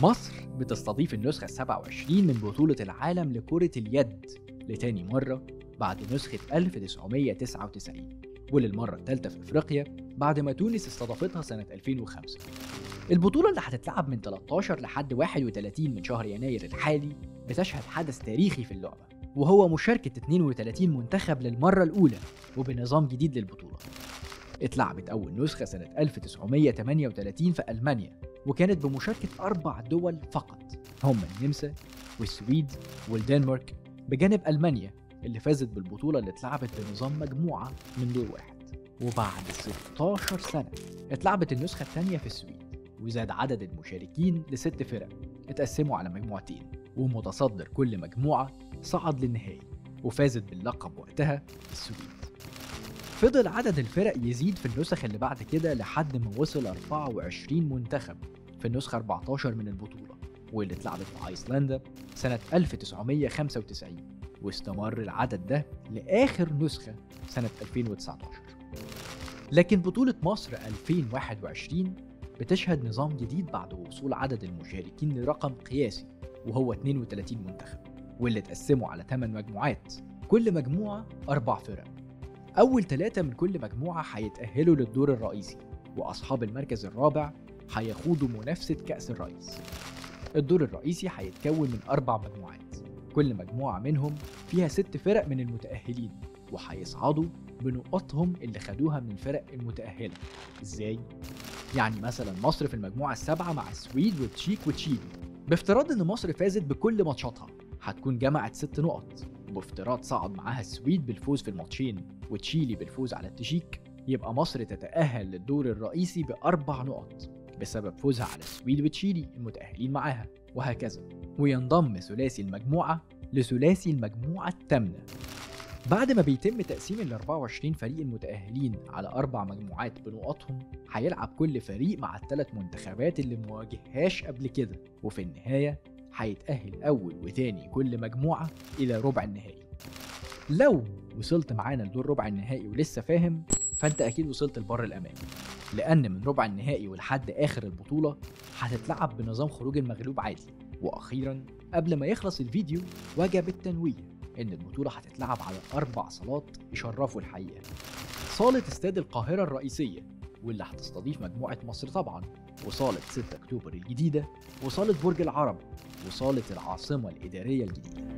مصر بتستضيف النسخة 27 من بطولة العالم لكرة اليد لتاني مرة بعد نسخة 1999 وللمرة الثالثة في أفريقيا بعد ما تونس استضافتها سنة 2005 البطولة اللي هتتلعب من 13 لحد 31 من شهر يناير الحالي بتشهد حدث تاريخي في اللعبة وهو مشاركة 32 منتخب للمرة الأولى وبنظام جديد للبطولة. اتلعبت أول نسخة سنة 1938 في ألمانيا وكانت بمشاركة أربع دول فقط. هم النمسا والسويد والدنمارك بجانب ألمانيا اللي فازت بالبطولة اللي اتلعبت بنظام مجموعة من دور واحد. وبعد 16 سنة اتلعبت النسخة الثانية في السويد وزاد عدد المشاركين لست فرق اتقسموا على مجموعتين ومتصدر كل مجموعة صعد للنهائي وفازت باللقب وقتها السويد. فضل عدد الفرق يزيد في النسخ اللي بعد كده لحد ما وصل 24 منتخب. في النسخة 14 من البطولة واللي اتلعبت في أيسلندا سنة 1995 واستمر العدد ده لآخر نسخة سنة 2019 لكن بطولة مصر 2021 بتشهد نظام جديد بعد وصول عدد المشاركين لرقم قياسي وهو 32 منتخب واللي اتقسموا على 8 مجموعات كل مجموعة أربع فرق. أول ثلاثة من كل مجموعة هيتأهلوا للدور الرئيسي وأصحاب المركز الرابع هيخوضوا منافسة كأس الرئيس. الدور الرئيسي هيتكون من أربع مجموعات. كل مجموعة منهم فيها ست فرق من المتأهلين وهيصعدوا بنقاطهم اللي خدوها من الفرق المتأهلة. إزاي؟ يعني مثلا مصر في المجموعة السابعة مع السويد والتشيك وتشيلي. بافتراض إن مصر فازت بكل ماتشاتها هتكون جمعت ست نقط. وبافتراض صعد معاها السويد بالفوز في الماتشين وتشيلي بالفوز على التشيك يبقى مصر تتأهل للدور الرئيسي بأربع نقط. بسبب فوزها على السويد وتشيلي المتأهلين معاها وهكذا. وينضم ثلاثي المجموعة لثلاثي المجموعة الثامنة. بعد ما بيتم تقسيم ال 24 فريق المتأهلين على أربع مجموعات بنقطهم هيلعب كل فريق مع الثلاث منتخبات اللي مواجههاش قبل كده. وفي النهاية هيتأهل أول وتاني كل مجموعة إلى ربع النهائي. لو وصلت معانا لدور ربع النهائي ولسه فاهم فأنت أكيد وصلت لبر الأمان لأن من ربع النهائي ولحد آخر البطولة هتتلعب بنظام خروج المغلوب عادي. وأخيرا قبل ما يخلص الفيديو وجب التنويه إن البطولة هتتلعب على أربع صالات يشرفوا الحقيقة. صالة استاد القاهرة الرئيسية واللي هتستضيف مجموعة مصر طبعا وصالة 6 أكتوبر الجديدة وصالة برج العرب وصالة العاصمة الإدارية الجديدة.